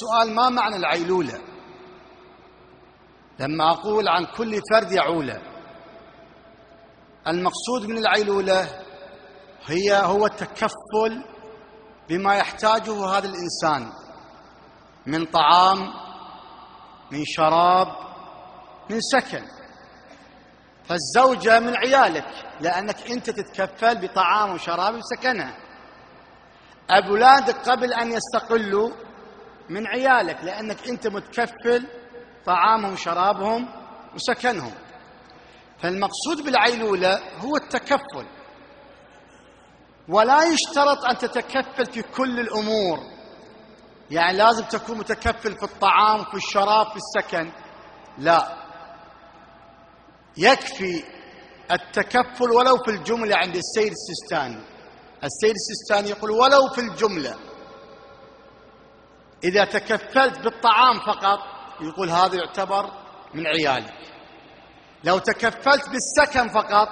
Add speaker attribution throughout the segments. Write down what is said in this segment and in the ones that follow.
Speaker 1: سؤال ما معنى العيلولة؟ لما أقول عن كل فرد يعولة المقصود من العيلولة هي هو التكفل بما يحتاجه هذا الإنسان من طعام من شراب من سكن. فالزوجة من عيالك لأنك أنت تتكفل بطعام وشراب وسكنها أولادك قبل أن يستقلوا من عيالك لأنك أنت متكفل طعامهم وشرابهم وسكنهم. فالمقصود بالعيلولة هو التكفل. ولا يشترط أن تتكفل في كل الأمور. يعني لازم تكون متكفل في الطعام في الشراب في السكن. لا. يكفي التكفل ولو في الجملة عند السيد السيستاني. السيد السيستاني يقول ولو في الجملة. إذا تكفلت بالطعام فقط يقول هذا يعتبر من عيالك لو تكفلت بالسكن فقط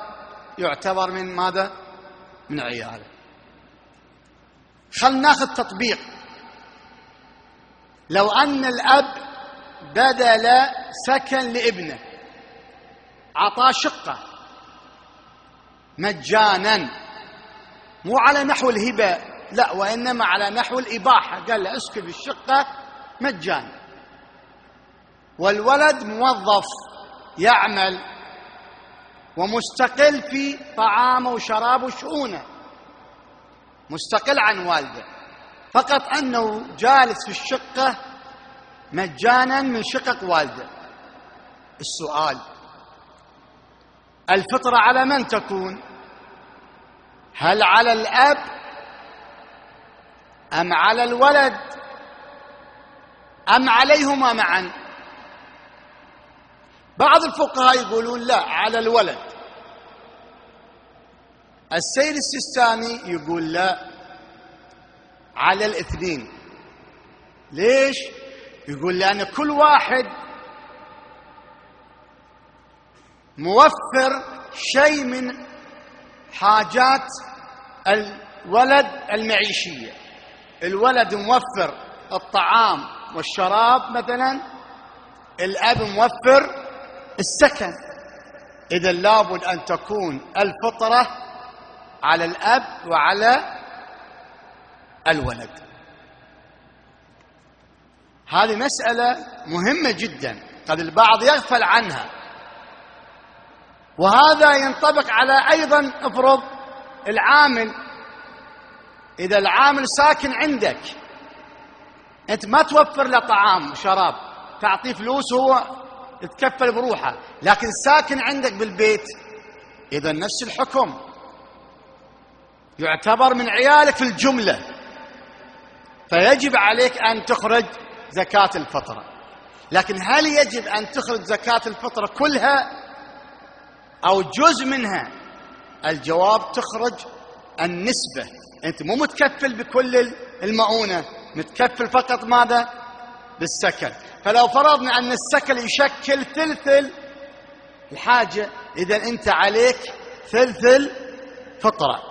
Speaker 1: يعتبر من ماذا؟ من عيالك خلنا ناخذ تطبيق. لو أن الأب بدل سكن لابنه أعطاه شقة مجانا مو على نحو الهبة لا وإنما على نحو الإباحة. قال له اسكن الشقة مجانا. والولد موظف يعمل ومستقل في طعامه وشرابه وشؤونه مستقل عن والده. فقط أنه جالس في الشقة مجانا من شقق والده. السؤال الفطرة على من تكون؟ هل على الأب أم على الولد أم عليهما معا؟ بعض الفقهاء يقولون لا على الولد. السيد السيستاني يقول لا على الاثنين. ليش؟ يقول لأن كل واحد موفر شيء من حاجات الولد المعيشية. الولد موفر الطعام والشراب مثلا الأب موفر السكن. إذا لابد أن تكون الفطرة على الأب وعلى الولد. هذه مسألة مهمة جدا قد البعض يغفل عنها. وهذا ينطبق على أيضا افرض العامل إذا العامل ساكن عندك أنت ما توفر له طعام وشراب تعطيه فلوس هو يتكفل بروحه لكن ساكن عندك بالبيت إذا نفس الحكم. يعتبر من عيالك في الجملة. فيجب عليك أن تخرج زكاة الفطرة لكن هل يجب أن تخرج زكاة الفطرة كلها أو جزء منها؟ الجواب تخرج النسبة. أنت مو متكفل بكل المؤونة متكفل فقط ماذا؟ بالسكن. فلو فرضنا أن السكن يشكل ثلث الحاجة إذا أنت عليك ثلث الفطرة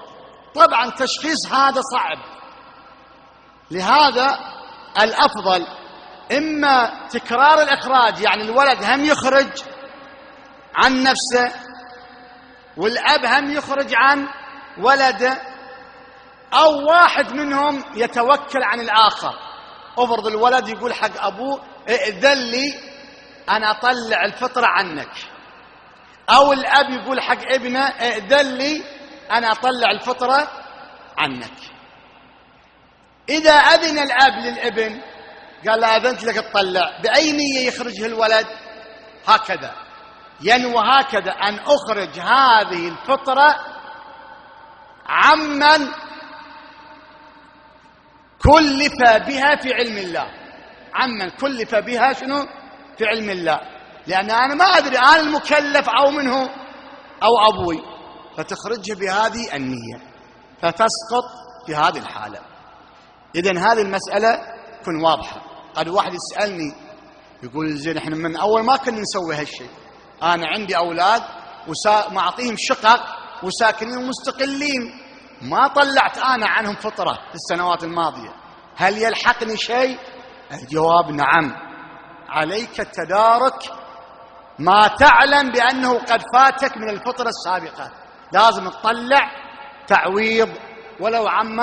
Speaker 1: طبعا تشخيص هذا صعب. لهذا الأفضل إما تكرار الإخراج يعني الولد هم يخرج عن نفسه والأب هم يخرج عن ولده أو واحد منهم يتوكل عن الآخر. افرض الولد يقول حق أبوه ائذن لي أنا أطلع الفطرة عنك. أو الأب يقول حق ابنه ائذن لي أنا أطلع الفطرة عنك. إذا أذن الأب للابن قال له أذنت لك تطلع. بأي نية يخرجه الولد؟ هكذا. ينوى هكذا أن أخرج هذه الفطرة عمن كلف بها في علم الله. عمن كلف بها شنو؟ في علم الله. لأن أنا ما أدري أنا المكلف أو منه أو أبوي. فتخرجه بهذه النية. فتسقط في هذه الحالة. إذا هذه المسألة تكون واضحة. قد واحد يسألني يقول زين إحنا من أول ما كنا نسوي هالشيء. أنا عندي أولاد ومعطيهم شقق وساكنين مستقلين ما طلعت أنا عنهم فطرة في السنوات الماضية. هل يلحقني شيء؟ الجواب نعم. عليك التدارك ما تعلم بأنه قد فاتك من الفطرة السابقة. لازم تطلع تعويض. ولو عما